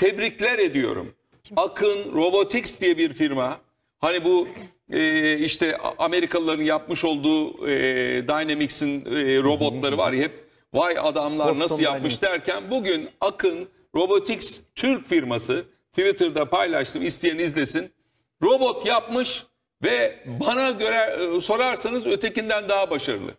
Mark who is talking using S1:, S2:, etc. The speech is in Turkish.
S1: tebrikler ediyorum. Akın Robotics diye bir firma. Hani bu e, işte Amerikalıların yapmış olduğu e, Dynamics'in e, robotları var ya hep vay adamlar
S2: Boston
S1: nasıl yapmış derken bugün Akın Robotics Türk firması Twitter'da paylaştım isteyen izlesin. Robot yapmış ve bana göre e, sorarsanız ötekinden daha başarılı.